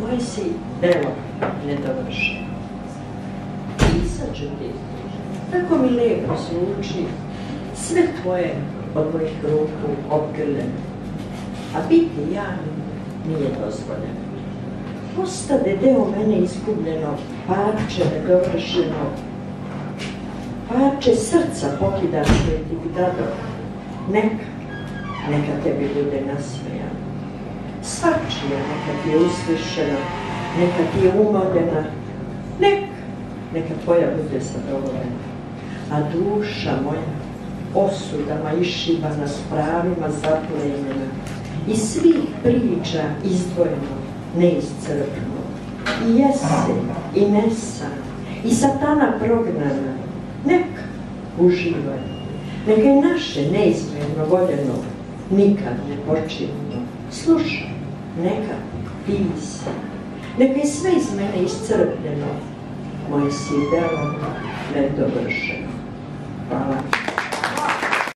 moj si delo nedovršeno. Pisat ću ti, tako mi lijepo zvuči, sve tvoje od mojih ruku obgrljene, a biti ja nije dozvoljeno. Ostade deo mene izgubljeno, parče nedovršeno, parče srca pokidaš koje ti dado, neka, neka tebi bude nasmejano. Svačija neka ti je uslišena, neka ti je umodena, neka, neka tvoja bude zadovoljena. A duša moja, osudama išibana s pravima zaplenjena, i svih priča izdvojeno, neiscrpno, i jesen, i nesan, i satana prognana, neka uživaj, neka i naše neizmjerno voljeno nikad ne počinimo. Slušaj, neka pisa, neka je sve iz mene iscrpljeno, moje si delo nedovršeno.